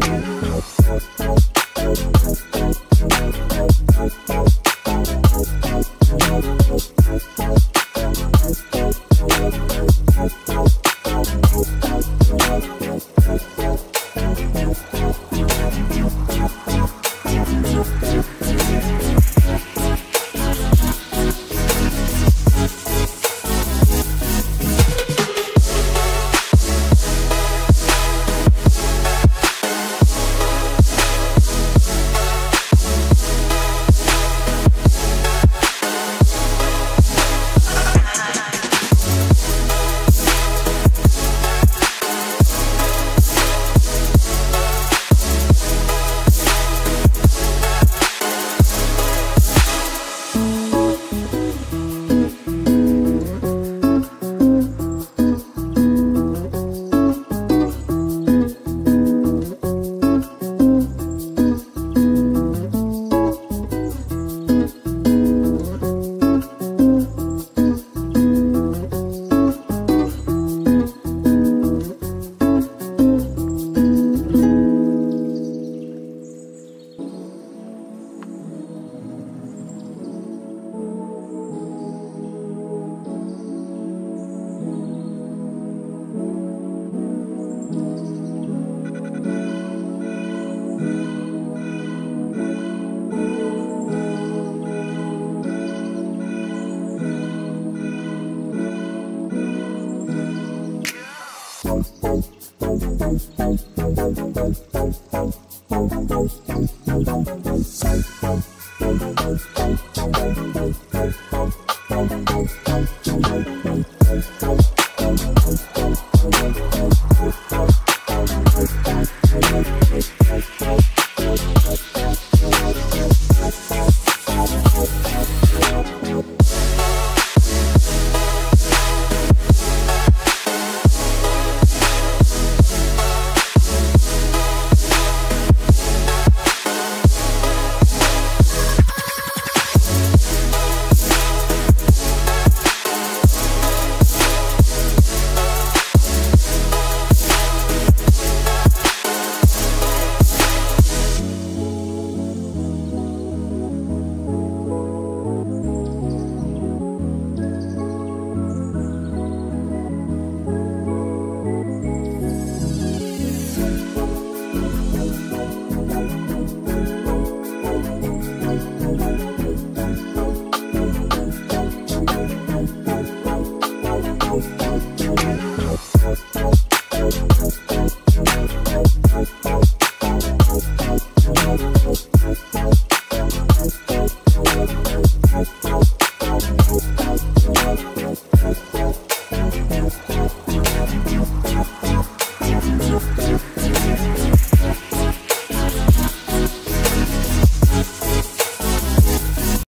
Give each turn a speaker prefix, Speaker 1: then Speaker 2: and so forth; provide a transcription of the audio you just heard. Speaker 1: Thank Thank you. Thank you.